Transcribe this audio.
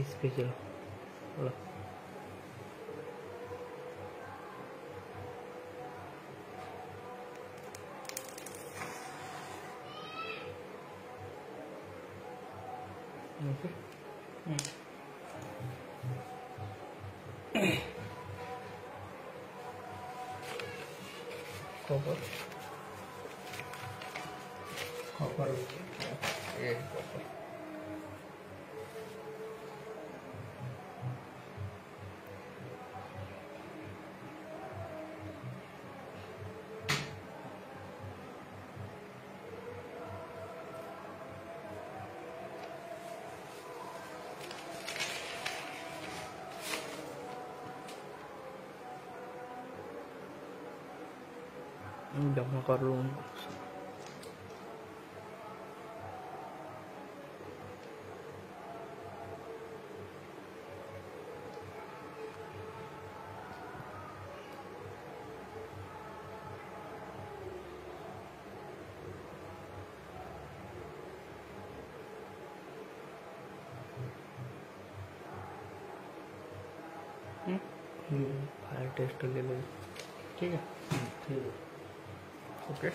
इस पे चलो बोलो ओके कॉपर कॉपर ये कॉपर जमा कर लूँ फायर टेस्ट ले लो ठीक है ठीक है Okay.